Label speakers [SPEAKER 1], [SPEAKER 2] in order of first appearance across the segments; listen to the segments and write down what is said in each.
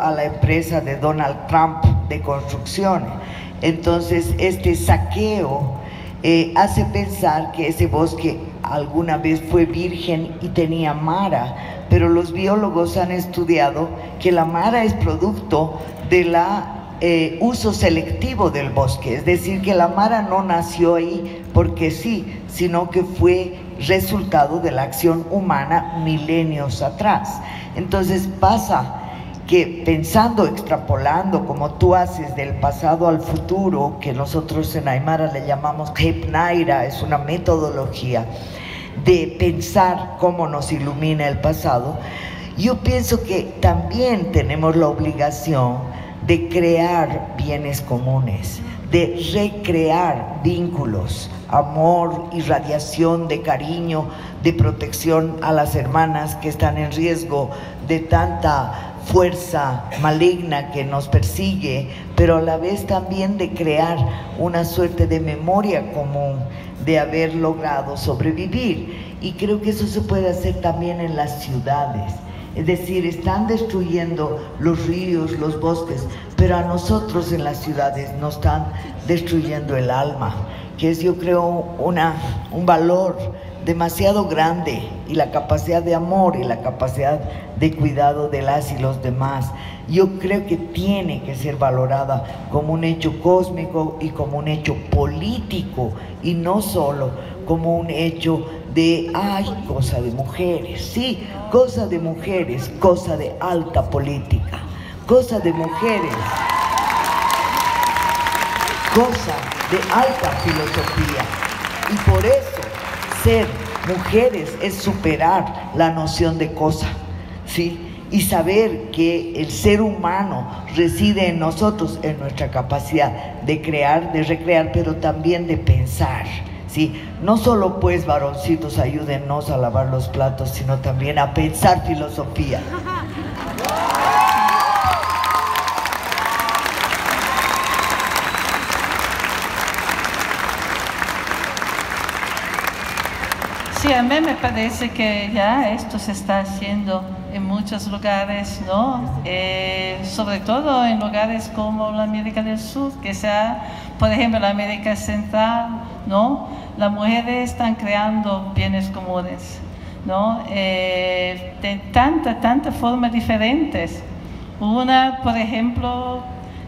[SPEAKER 1] a la empresa de Donald Trump de construcciones. Entonces, este saqueo eh, hace pensar que ese bosque alguna vez fue virgen y tenía mara, pero los biólogos han estudiado que la mara es producto de la eh, uso selectivo del bosque, es decir, que la mara no nació ahí porque sí, sino que fue resultado de la acción humana milenios atrás. Entonces pasa que pensando, extrapolando, como tú haces del pasado al futuro, que nosotros en Aymara le llamamos Naira, es una metodología de pensar cómo nos ilumina el pasado, yo pienso que también tenemos la obligación de crear bienes comunes, de recrear vínculos, amor, irradiación de cariño, de protección a las hermanas que están en riesgo de tanta fuerza maligna que nos persigue, pero a la vez también de crear una suerte de memoria común de haber logrado sobrevivir. Y creo que eso se puede hacer también en las ciudades. Es decir, están destruyendo los ríos, los bosques, pero a nosotros en las ciudades nos están destruyendo el alma, que es yo creo una, un valor demasiado grande y la capacidad de amor y la capacidad de cuidado de las y los demás, yo creo que tiene que ser valorada como un hecho cósmico y como un hecho político y no solo como un hecho de, ay, cosa de mujeres, sí, cosa de mujeres, cosa de alta política, cosa de mujeres, cosa de alta filosofía. Y por eso ser mujeres es superar la noción de cosa, ¿sí? Y saber que el ser humano reside en nosotros, en nuestra capacidad de crear, de recrear, pero también de pensar, ¿sí? No solo pues varoncitos ayúdennos a lavar los platos, sino también a pensar filosofía.
[SPEAKER 2] A mí me parece que ya esto se está haciendo en muchos lugares, ¿no? Eh, sobre todo en lugares como la América del Sur, que sea, por ejemplo, la América Central, ¿no? Las mujeres están creando bienes comunes, ¿no? Eh, de tantas, tantas formas diferentes. Una, por ejemplo,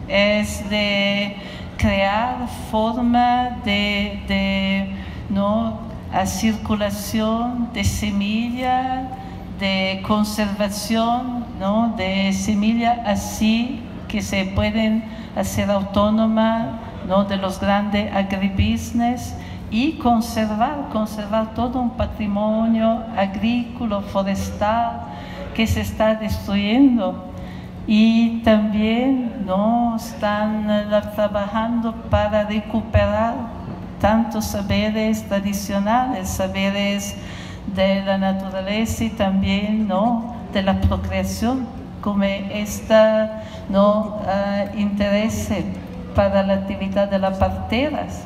[SPEAKER 2] es de crear forma de, de ¿no? A circulación de semilla, de conservación, ¿no? de semilla así que se pueden hacer autónoma ¿no? de los grandes agribusiness y conservar, conservar todo un patrimonio agrícola, forestal que se está destruyendo. Y también ¿no? están eh, trabajando para recuperar tantos saberes tradicionales, saberes de la naturaleza y también ¿no? de la procreación, como esta ¿no? Uh, interés para la actividad de las parteras,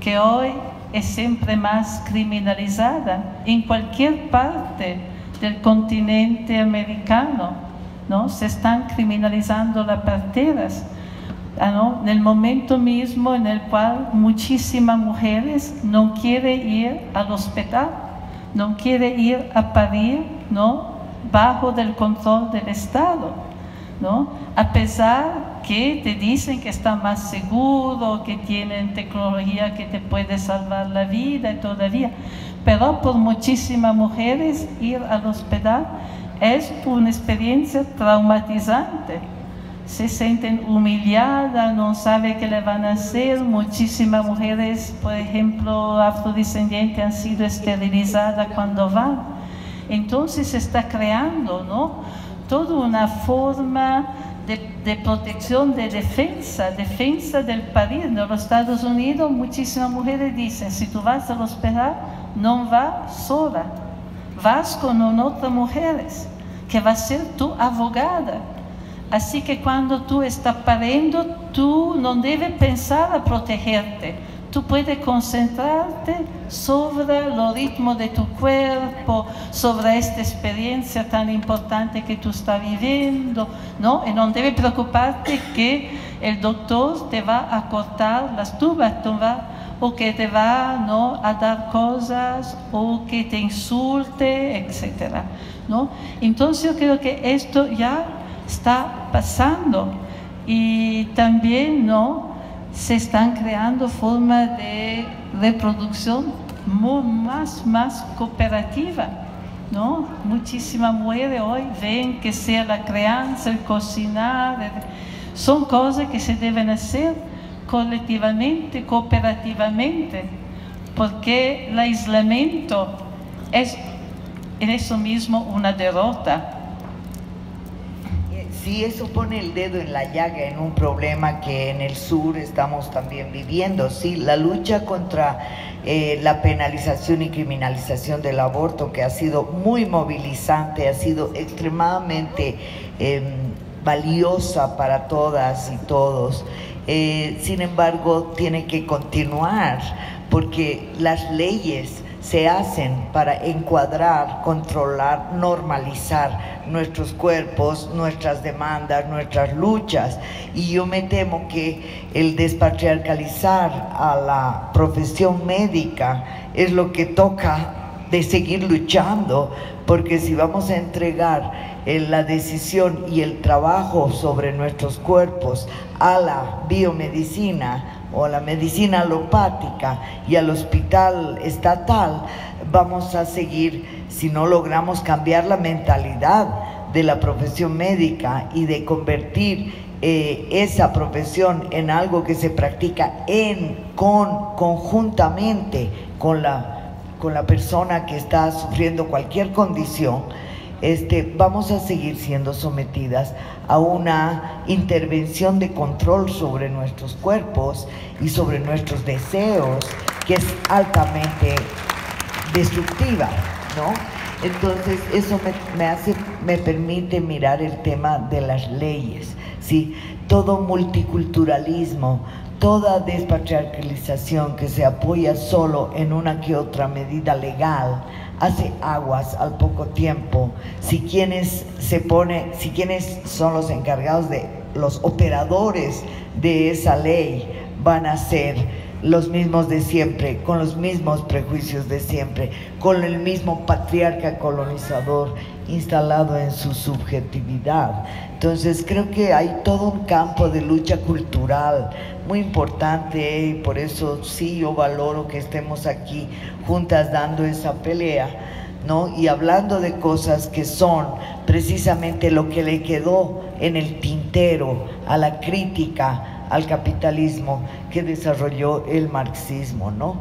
[SPEAKER 2] que hoy es siempre más criminalizada en cualquier parte del continente americano. ¿no? Se están criminalizando las parteras Ah, en el momento mismo en el cual muchísimas mujeres no quieren ir al hospital, no quieren ir a parir, ¿no? Bajo del control del Estado, ¿no? A pesar que te dicen que está más seguro, que tienen tecnología que te puede salvar la vida todavía, pero por muchísimas mujeres ir al hospital es una experiencia traumatizante se sienten humilladas, no saben qué le van a hacer. Muchísimas mujeres, por ejemplo, afrodescendientes han sido esterilizadas cuando van. Entonces se está creando ¿no? toda una forma de, protección, de defensa, defensa del país. En los Estados Unidos muchísimas mujeres dicen, si tú vas al hospital, no vas sola, vas con otras mujeres, que va a ser tu abogada Así que cuando tú estás pariendo, tú no debes pensar a protegerte. tú puedes concentrarte sobre el ritmo de tu cuerpo, sobre esta experiencia tan importante que tú estás viviendo, ¿no? Y no debe preocuparte que el doctor te va a cortar las tubas, o que te va ¿no? a dar cosas, o que te insulte, etc. ¿no? Entonces yo creo que esto ya está pasando y también ¿no? se están creando formas de reproducción más, más cooperativa. ¿no? Muchísima mujeres hoy ven que sea la crianza, el cocinar, son cosas que se deben hacer colectivamente, cooperativamente, porque el aislamiento es en eso mismo una derrota
[SPEAKER 1] Sí, eso pone el dedo en la llaga en un problema que en el sur estamos también viviendo. Sí, la lucha contra eh, la penalización y criminalización del aborto, que ha sido muy movilizante, ha sido extremadamente em, valiosa para todas y todos. Eh, sin embargo, tiene que continuar porque las leyes se hacen para encuadrar, controlar, normalizar nuestros cuerpos, nuestras demandas, nuestras luchas. Y yo me temo que el despatriarcalizar a la profesión médica es lo que toca de seguir luchando, porque si vamos a entregar eh, la decisión y el trabajo sobre nuestros cuerpos a la biomedicina, o a la medicina alopática y al hospital estatal, vamos a seguir, si no logramos cambiar la mentalidad de la profesión médica y de convertir eh, esa profesión en algo que se practica en, con, conjuntamente con la, con la persona que está sufriendo cualquier condición, este, vamos a seguir siendo sometidas a una intervención de control sobre nuestros cuerpos y sobre nuestros deseos, que es altamente destructiva, ¿no? Entonces, eso me, me permite mirar el tema de las leyes, ¿sí? Todo multiculturalismo, toda despatriarcalización que se apoya solo en una que otra medida legal, hace aguas al poco tiempo. Si quienes se pone, si quienes son los encargados de los operadores de esa ley van a ser los mismos de siempre, con los mismos prejuicios de siempre, con el mismo patriarca colonizador instalado en su subjetividad. Entonces creo que hay todo un campo de lucha cultural muy importante y por eso sí yo valoro que estemos aquí juntas dando esa pelea, ¿no? Y hablando de cosas que son precisamente lo que le quedó en el tintero a la crítica al capitalismo que desarrolló el marxismo, ¿no?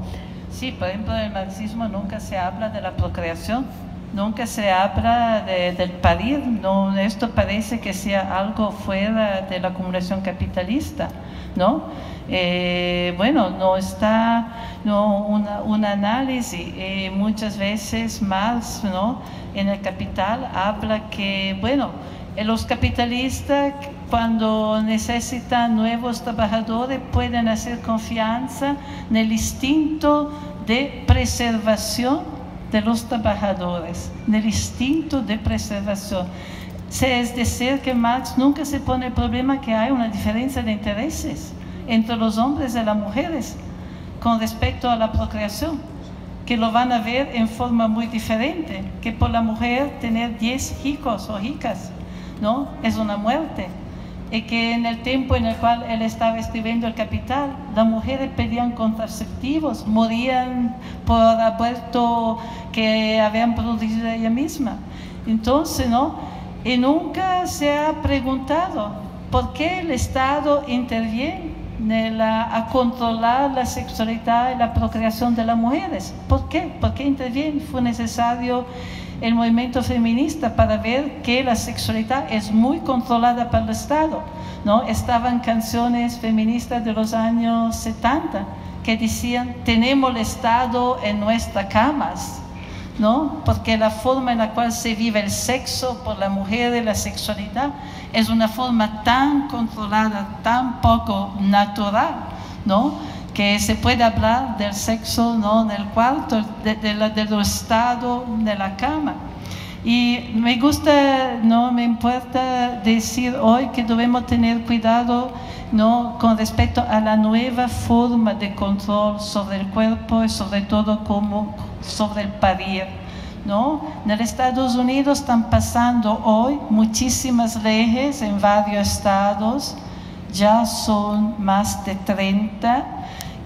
[SPEAKER 2] Sí, por ejemplo, el marxismo nunca se habla de la procreación nunca se habla del parir, no, esto parece que sea algo fuera de la acumulación capitalista, ¿no? Eh, bueno, no está no, un análisis, eh, muchas veces más, ¿no? En el capital habla que, bueno, los capitalistas cuando necesitan nuevos trabajadores pueden hacer confianza en el instinto de preservación de los trabajadores, del instinto de preservación. Es decir, que Marx nunca se pone el problema que hay una diferencia de intereses entre los hombres y las mujeres con respecto a la procreación, que lo van a ver en forma muy diferente, que por la mujer tener 10 hijos o hijas, ¿no? Es una muerte y que en el tiempo en el cual él estaba escribiendo el capital, las mujeres pedían contraceptivos, morían por aborto que habían producido ella misma. Entonces, ¿no? Y nunca se ha preguntado por qué el Estado interviene a controlar la sexualidad y la procreación de las mujeres. ¿Por qué? ¿Por qué interviene? Fue necesario el movimiento feminista para ver que la sexualidad es muy controlada por el Estado. ¿no? Estaban canciones feministas de los años 70 que decían, tenemos el Estado en nuestras camas, ¿no? porque la forma en la cual se vive el sexo por la mujer y la sexualidad es una forma tan controlada, tan poco natural, ¿no? Que se puede hablar del sexo ¿no? en el cuarto, de, del estado de la cama. Y me gusta, no me importa decir hoy que debemos tener cuidado ¿no? con respecto a la nueva forma de control sobre el cuerpo y sobre todo como sobre el parir. ¿no? En Estados Unidos están pasando hoy muchísimas leyes en varios estados, ya son más de 30,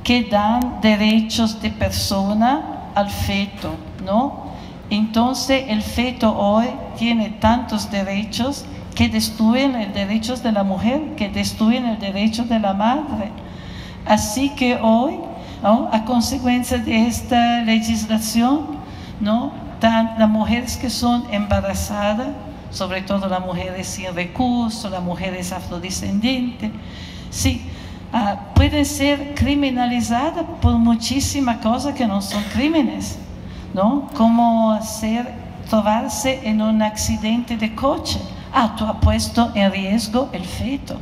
[SPEAKER 2] que dan derechos de persona al feto, ¿no? Entonces el feto hoy tiene tantos derechos que destruyen el derecho de la mujer, que destruyen el derecho de la madre. Así que hoy, a consecuencia de esta legislación, ¿no? las mujeres que son embarazadas, sobre todo las mujeres sin recursos, las mujeres afrodescendientes, sí, ah, pueden ser criminalizadas por muchísimas cosas que no son crímenes, ¿no? Como hacer, trobarse en un accidente de coche. Ah, tú has puesto en riesgo el feto.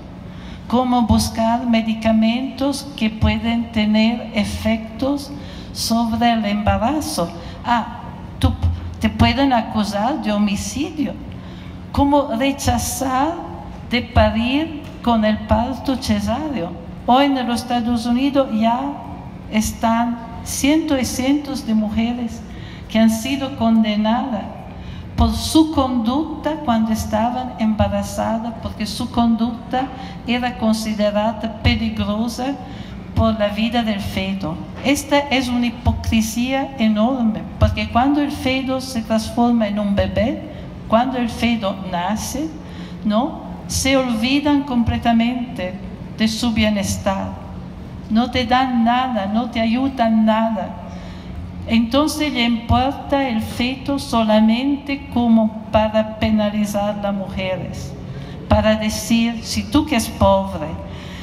[SPEAKER 2] Como buscar medicamentos que pueden tener efectos sobre el embarazo. Ah, tú, te pueden acusar de homicidio. Como rechazar de parir con el parto cesáreo. Hoy en los Estados Unidos ya están cientos y cientos de mujeres que han sido condenadas por su conducta cuando estaban embarazadas, porque su conducta era considerada peligrosa por la vida del feto. Esta es una hipocresía enorme, porque cuando el feto se transforma en un bebé, cuando el feto nace, ¿no? Se olvidan completamente de su bienestar. No te dan nada, no te ayudan nada. Entonces le importa el feto solamente como para penalizar a las mujeres, para decir, si tú que es pobre,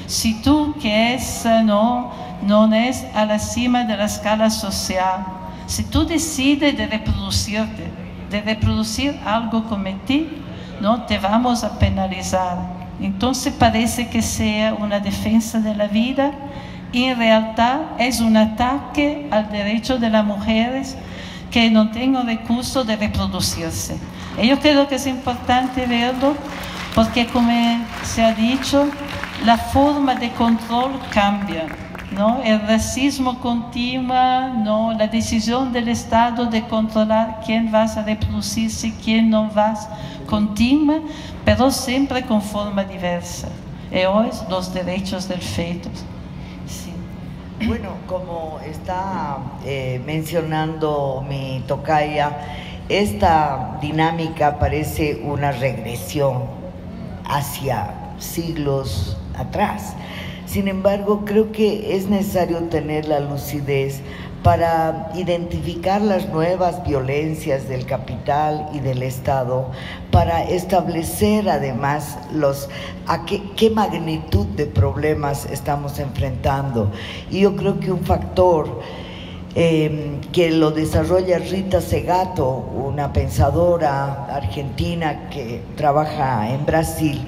[SPEAKER 2] si tú que es, eh, no, no es a la cima de la escala social, si tú decides de reproducirte, de reproducir algo como ti, no te vamos a penalizar. Entonces parece que sea una defensa de la vida y en realidad es un ataque al derecho de las mujeres que no tengan recursos de reproducirse. Y yo creo que es importante verlo porque como se ha dicho, la forma de control cambia. ¿No? El racismo continúa, ¿no? la decisión del Estado de controlar quién va a reproducirse, quién no va, continúa, pero siempre con forma diversa. Y hoy los derechos del feto.
[SPEAKER 1] Bueno, como está eh, mencionando mi tocaya, esta dinámica parece una regresión hacia siglos atrás. Sin embargo, creo que es necesario tener la lucidez para identificar las nuevas violencias del capital y del Estado, para establecer además los, a qué, magnitud de problemas estamos enfrentando. Y yo creo que un factor em, que lo desarrolla Rita Segato, una pensadora argentina que trabaja en Brasil,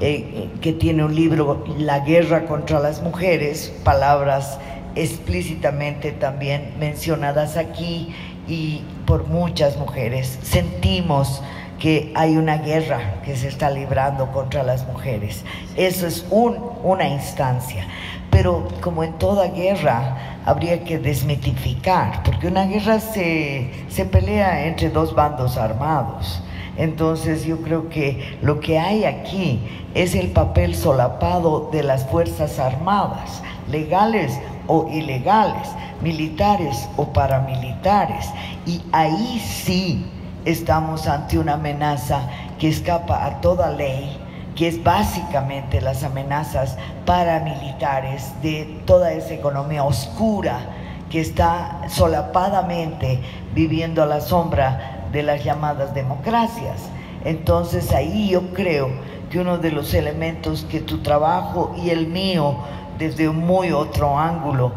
[SPEAKER 1] eh, que tiene un libro, La guerra contra las mujeres, palabras explícitamente también mencionadas aquí y por muchas mujeres. Sentimos que hay una guerra que se está librando contra las mujeres. Eso es un, una instancia. Pero como en toda guerra, habría que desmitificar, porque una guerra se, se pelea entre dos bandos armados. Entonces yo creo que lo que hay aquí es el papel solapado de las Fuerzas Armadas, legales o ilegales, militares o paramilitares. Y ahí sí estamos ante una amenaza que escapa a toda ley, que es básicamente las amenazas paramilitares de toda esa economía oscura que está solapadamente viviendo a la sombra de las llamadas democracias. Entonces ahí yo creo que uno de los elementos que tu trabajo y el mío desde un muy otro ángulo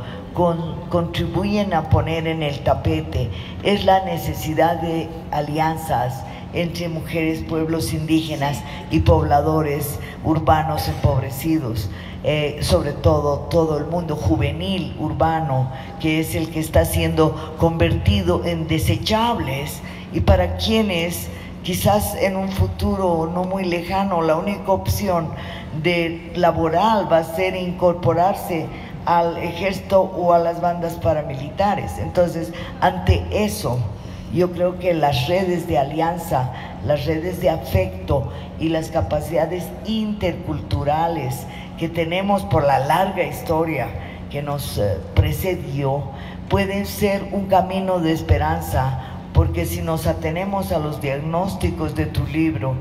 [SPEAKER 1] contribuyen a poner en el tapete es la necesidad de alianzas entre mujeres, pueblos indígenas y pobladores urbanos empobrecidos. Eh, sobre todo todo el mundo juvenil, urbano, que es el que está siendo convertido en desechables y para quienes quizás en un futuro no muy lejano la única opción de laboral va a ser incorporarse al ejército o a las bandas paramilitares. Entonces, ante eso, yo creo que las redes de alianza, las redes de afecto y las capacidades interculturales que tenemos por la larga historia que nos eh, precedió pueden ser un camino de esperanza, porque si nos atenemos a los diagnósticos de tu libro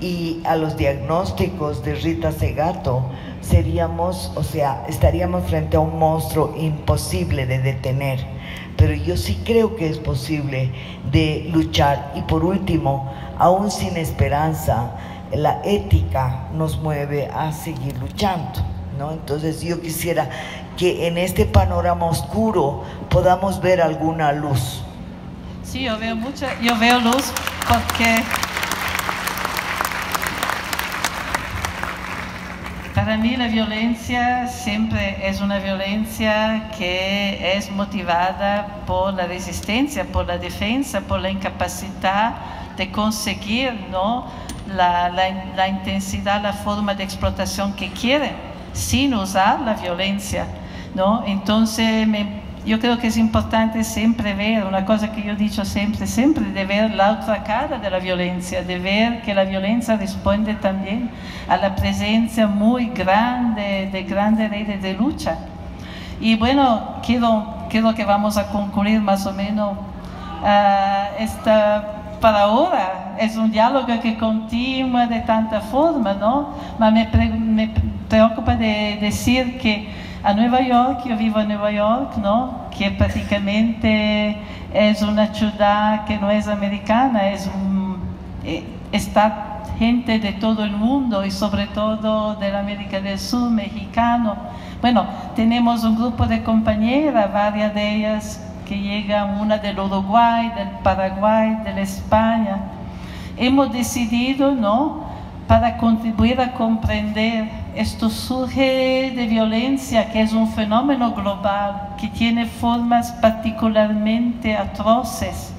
[SPEAKER 1] y a los diagnósticos de Rita Segato, seríamos, o sea, estaríamos frente a un monstruo imposible de detener. Pero yo sí creo que es posible de luchar. Y por último, aún sin esperanza, la ética nos mueve a seguir luchando. ¿no? Entonces yo quisiera que en este panorama oscuro podamos ver alguna luz.
[SPEAKER 2] Sí, yo veo mucha, yo veo luz porque para mí la violencia siempre es una violencia que es motivada por la resistencia, por la defensa, por la incapacidad de conseguir, ¿no? la, la, intensidad, la forma de explotación que quieren, sin usar la violencia. ¿no? Entonces, yo creo que es importante siempre ver, una cosa que yo he dicho siempre, siempre de ver la otra cara de la violencia, de ver que la violencia responde también a la presencia muy grande de grandes redes de lucha. Y bueno, quiero, quiero que vamos a concluir más o menos uh, esta para ahora es un diálogo que continúa de tanta forma, ¿no? Pero me, preocupa de decir que a Nueva York, yo vivo en Nueva York, ¿no? Que prácticamente es una ciudad que no es americana, es eh, está gente de todo el mundo y sobre todo de la América del Sur, mexicano. Bueno, tenemos un grupo de compañeras, varias de ellas que llega una del Uruguay, del Paraguay, de España. Hemos decidido, ¿no? Para contribuir a comprender esto surge de violencia, que es un fenómeno global, que tiene formas particularmente atroces,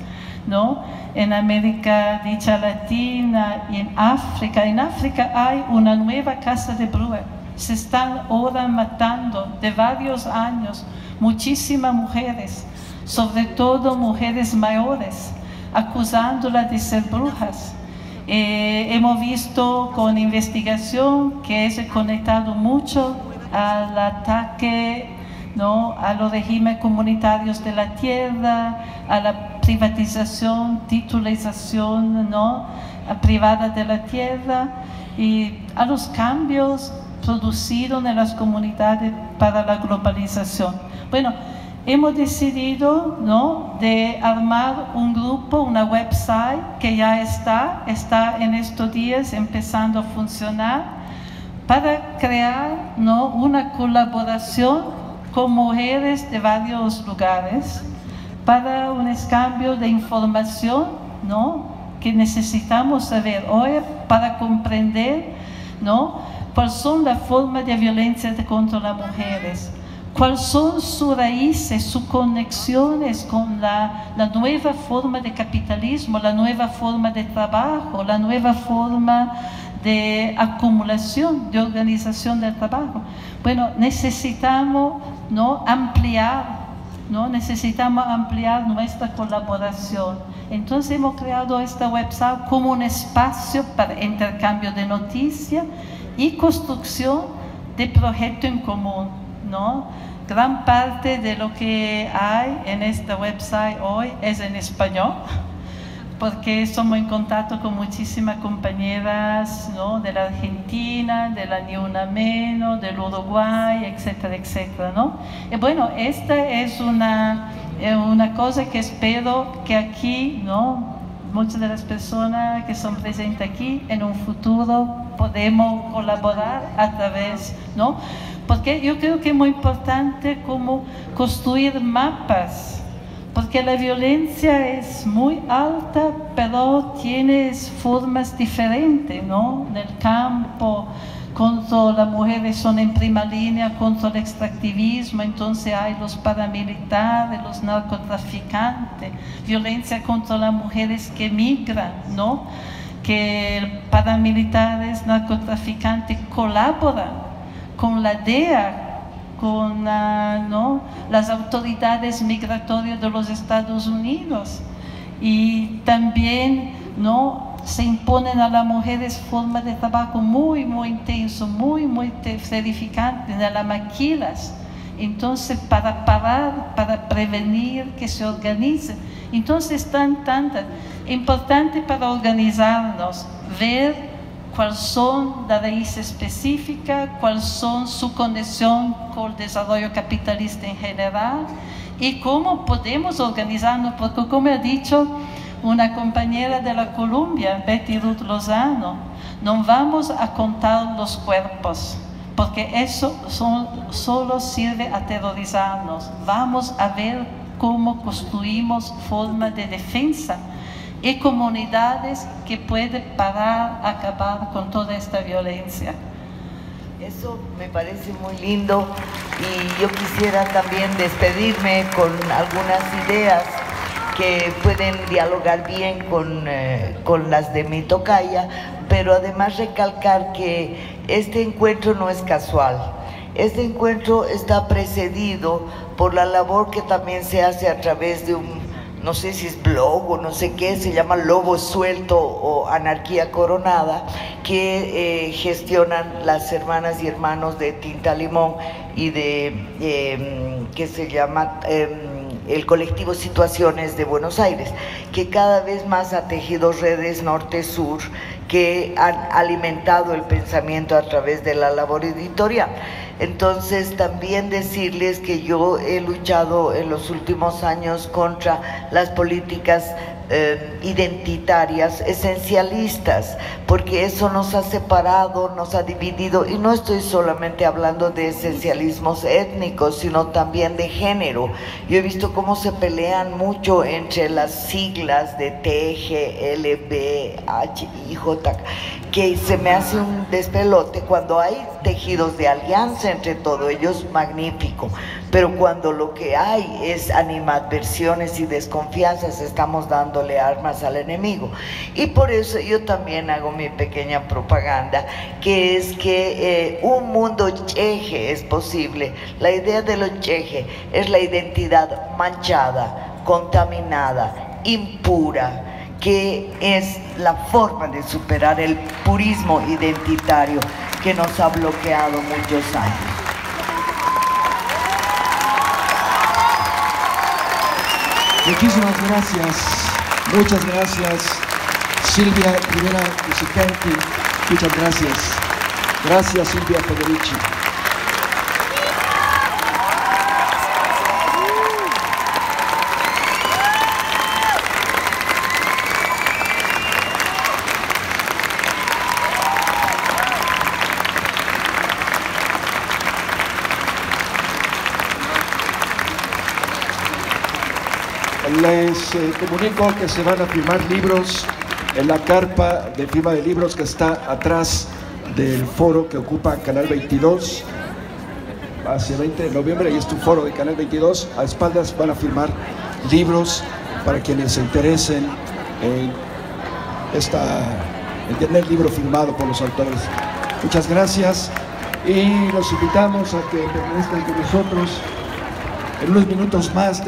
[SPEAKER 2] ¿no? En América dicha latina y en África. En África hay una nueva casa de brujas. Se están ahora matando de varios años muchísimas mujeres sobre todo mujeres mayores, acusándolas de ser brujas. Eh, hemos visto con investigación que es conectado mucho al ataque a los regímenes comunitarios de la tierra, a la privatización, titulización ¿no? privada de la tierra y a los cambios producidos en las comunidades para la globalización. Bueno, hemos decidido ¿no? de armar un grupo, una website que ya está, está en estos días empezando a funcionar, para crear ¿no? una colaboración con mujeres de varios lugares, para un cambio de información ¿no? que necesitamos saber hoy para comprender ¿no? cuáles son las formas de violencia contra las mujeres cuáles son sus raíces, sus conexiones con la, nueva forma de capitalismo, la nueva forma de trabajo, la nueva forma de acumulación, de organización del trabajo. Bueno, necesitamos ¿no? ampliar, ¿no? necesitamos ampliar nuestra colaboración. Entonces hemos creado esta website como un espacio para intercambio de noticias y construcción de proyectos en común. ¿No? Gran parte de lo que hay en esta website hoy es en español, porque estamos en contacto con muchísimas compañeras ¿no? de la Argentina, de la Ni Una Menos, del Uruguay, etcétera, etcétera. ¿no? Y bueno, esta es una, una cosa que espero que aquí, ¿no? muchas de las personas que son presentes aquí en un futuro podemos colaborar a través, ¿no? Porque yo creo que es muy importante como construir mapas porque la violencia es muy alta, pero tiene formas diferentes, ¿no? En el campo, contra las mujeres son en prima línea contra el extractivismo, entonces hay los paramilitares, los narcotraficantes, violencia contra las mujeres que migran, ¿no? Que paramilitares, narcotraficantes colaboran con la DEA, con ¿no? las autoridades migratorias de los Estados Unidos y también ¿no? se imponen a las mujeres formas de trabajo muy, muy intenso, muy, muy terrificante, en las maquilas. Entonces, para parar, para prevenir que se organice. Entonces, tan, tan, importante para organizarnos, ver cuáles son las raíces específicas, cuáles son su conexión con el desarrollo capitalista en general y cómo podemos organizarnos, porque como he dicho, una compañera de la Columbia, Betty Ruth Lozano, no vamos a contar los cuerpos, porque eso solo sirve a aterrorizarnos. Vamos a ver cómo construimos formas de defensa y comunidades que pueden parar, acabar con toda esta violencia.
[SPEAKER 1] Eso me parece muy lindo y yo quisiera también despedirme con algunas ideas que pueden dialogar bien con, eh, con las de mi tocaya, pero además recalcar que este encuentro no es casual. Este encuentro está precedido por la labor que también se hace a través de un, no sé si es blog o no sé qué, se llama Lobo Suelto o Anarquía Coronada, que eh, gestionan las hermanas y hermanos de Tinta Limón y de, eh, que se llama... Em, el colectivo Situaciones de Buenos Aires, que cada vez más ha tejido redes norte-sur que han alimentado el pensamiento a través de la labor editorial. Entonces también decirles que yo he luchado en los últimos años contra las políticas eh, identitarias, esencialistas, porque eso nos ha separado, nos ha dividido, y no estoy solamente hablando de esencialismos étnicos, sino también de género. Yo he visto cómo se pelean mucho entre las siglas de T, G, L, B, H, I, J, que se me hace un despelote cuando hay tejidos de alianza entre todos ellos, magnífico, pero cuando lo que hay es animadversiones y desconfianzas, estamos dándole armas al enemigo. Y por eso yo también hago mi pequeña propaganda, que es que eh, un mundo cheje es posible. La idea de lo cheje es la identidad manchada, contaminada, impura que es la forma de superar el purismo identitario que nos ha bloqueado muchos años.
[SPEAKER 3] Muchísimas gracias, muchas gracias Silvia Rivera Musicanti, muchas gracias. Gracias Silvia Federici. Comunico que se van a firmar libros en la carpa de firma de libros que está atrás del foro que ocupa Canal 22 hacia 20 de noviembre y es tu foro de Canal 22 a espaldas van a firmar libros para quienes se interesen en esta en tener el libro firmado por los autores. Muchas gracias y los invitamos a que permanezcan con nosotros. En unos minutos más